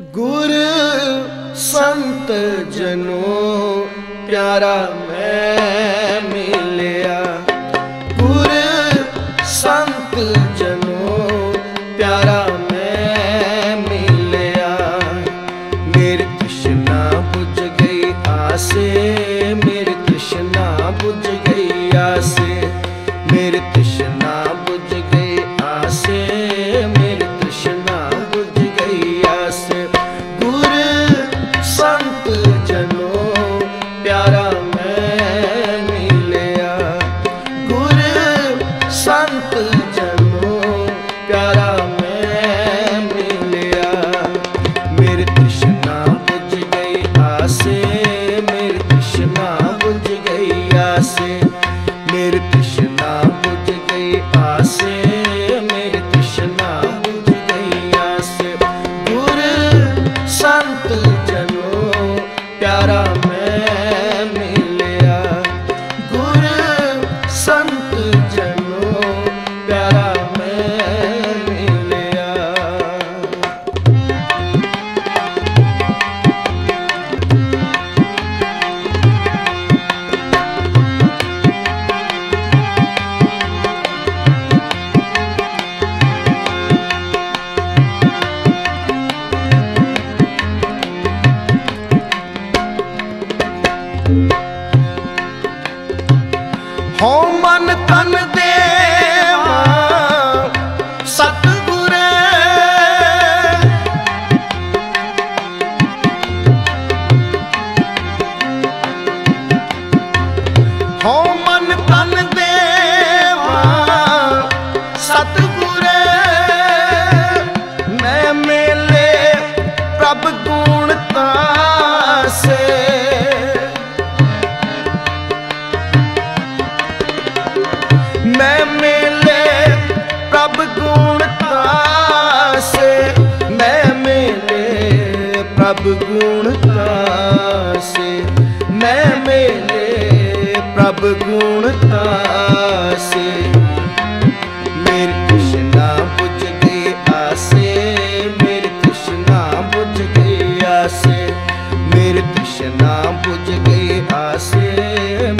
ਗੁਰ ਸੰਤ ਜਨੋ ਪਿਆਰਾ ਮੈਂ ਮੇ ਪ੍ਰਭ ਗੁਣ ਤਾਸੇ, ਮੈਂ ਮੇਲੇ ਪ੍ਰਭ ਗੁਣ ਤਾਸੇ। ਮੇਰ ਕ੍ਰਿਸ਼ਨਾ ਬੁਝ ਗਏ ਆਸੇ, ਮੇਰ ਕ੍ਰਿਸ਼ਨਾ ਬੁਝ ਗਏ ਆਸੇ, ਮੇਰ ਕ੍ਰਿਸ਼ਨਾ ਬੁਝ ਗਏ ਆਸੇ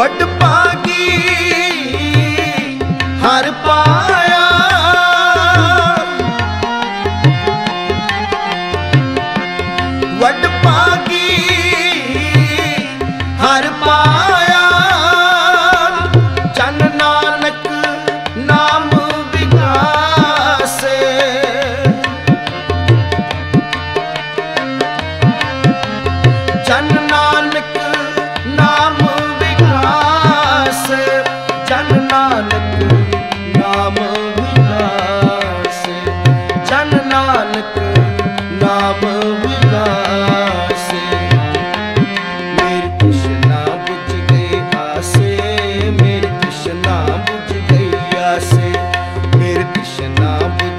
ਵੱਡ ਪਾਗੀ ਹਰ ਪਾਇਆ। ਵਟ ਪਾ कृष्णा